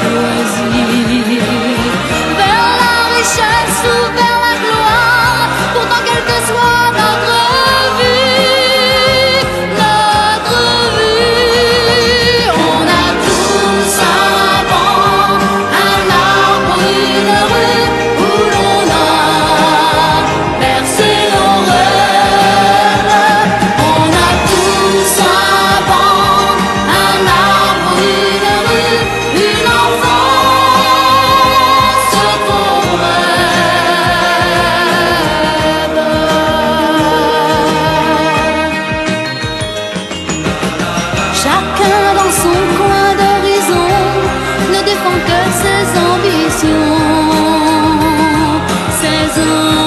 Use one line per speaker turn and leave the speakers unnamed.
bourgeoisie. coin d'horizon ne défend que ses ambitions. Ses ambitions.